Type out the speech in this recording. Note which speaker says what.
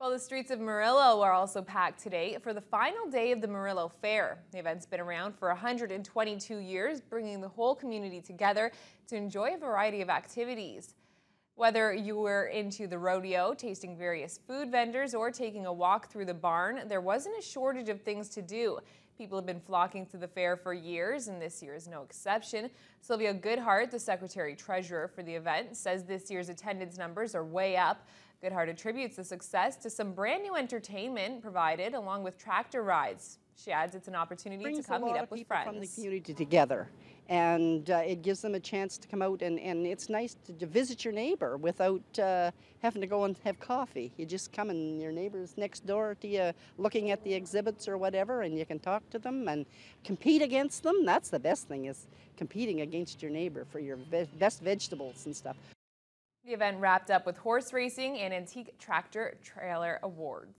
Speaker 1: Well, the streets of Murillo are also packed today for the final day of the Murillo Fair. The event's been around for 122 years, bringing the whole community together to enjoy a variety of activities. Whether you were into the rodeo, tasting various food vendors, or taking a walk through the barn, there wasn't a shortage of things to do. People have been flocking to the fair for years, and this year is no exception. Sylvia Goodhart, the secretary treasurer for the event, says this year's attendance numbers are way up. Goodhart attributes the success to some brand new entertainment provided along with tractor rides. She adds it's an opportunity
Speaker 2: brings
Speaker 1: to come meet up with friends.
Speaker 2: from the community together, and uh, it gives them a chance to come out and, and it's nice to, to visit your neighbor without uh, having to go and have coffee. You just come and your neighbor's next door to you, looking at the exhibits or whatever, and you can talk to them and compete against them. That's the best thing is competing against your neighbor for your ve- best vegetables and stuff.
Speaker 1: The event wrapped up with horse racing and antique tractor trailer awards.